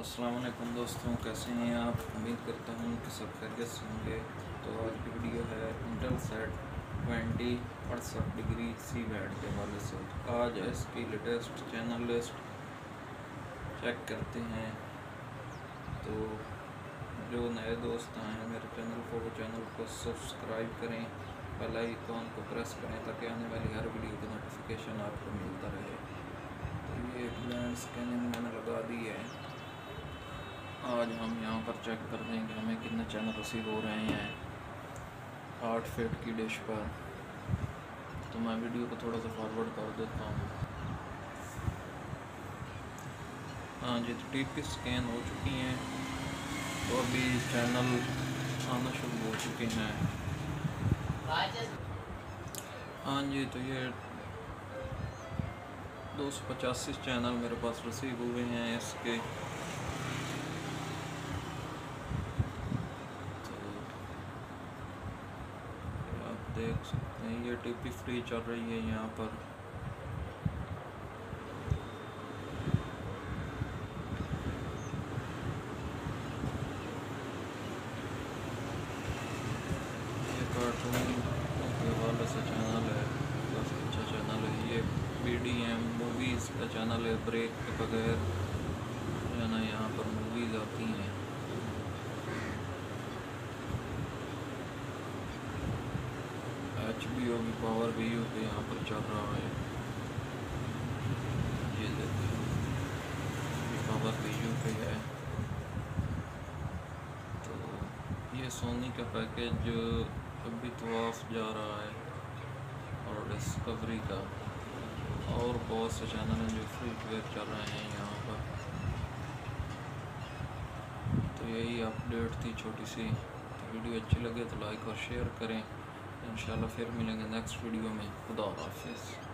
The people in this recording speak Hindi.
अस्सलाम वालेकुम दोस्तों, कैसे हैं आप? उम्मीद करता हूँ कि सब खैरियत से होंगे। तो आज की वीडियो है इंटर सेट ट्वेंटी अड़सठ डिग्री सी बैड के हवाले से। आज इसकी लेटेस्ट चैनल लिस्ट चेक करते हैं। तो जो नए दोस्त आए हैं मेरे चैनल को, वो चैनल को सब्सक्राइब करें। बेल आइकॉन को प्रेस करें ताकि आने वाली हर वीडियो की नोटिफिकेशन आपको मिलता रहे। तो ये स्कैनिंग मैंने लगा दी है। आज हम यहाँ पर चेक कर दें कि हमें कितने चैनल रिसीव हो रहे हैं। आठ फेट की डिश पर। तो मैं वीडियो को थोड़ा सा फॉरवर्ड कर देता हूँ। हाँ जी तो टी पी स्कैन हो चुकी हैं तो अभी चैनल आना शुरू हो चुके हैं। हाँ जी तो ये दो सौ पचासी चैनल मेरे पास रिसीव हुए हैं इसके। देख सकते हैं, ये टीपी फ्री चल रही है यहाँ पर। ये कार्टून से चैनल है काफ़ी अच्छा चैनल है। ये बी डी एम मूवीज़ का चैनल है ब्रेक के बगैर। है ना, यहाँ पर मूवीज़ आती हैं। ओ भी पावर वी यू पे यहाँ पर चल रहा है। ये देखिए पावर वी यू पे है। तो ये सोनी का पैकेज अभी तो ऑफ़ जा रहा है, और डिस्कवरी का। और बहुत से चैनल हैं जो फ्री फेयर चल रहे हैं यहाँ पर। तो यही अपडेट थी छोटी सी। तो वीडियो अच्छी लगे तो लाइक और शेयर करें। इन फिर मिलेंगे नेक्स्ट वीडियो में। खुदा हाफिज़।